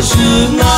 是那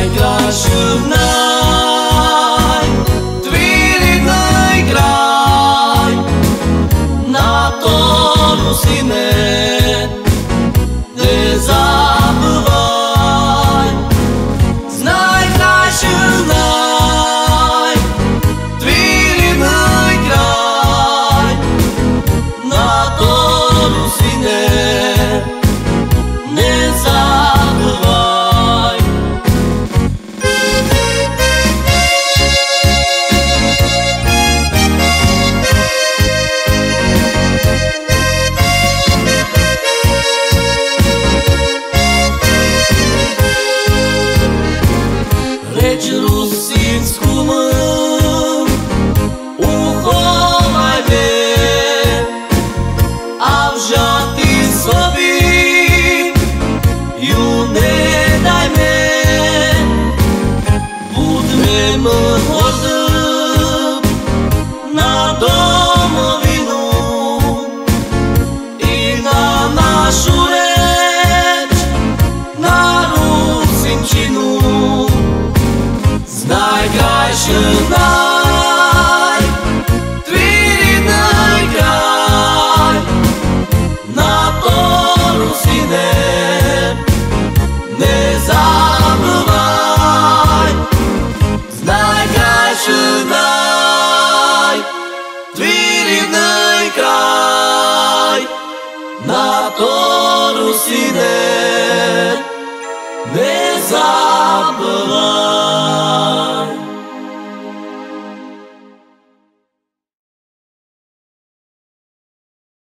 like a should know. Mưa. see them.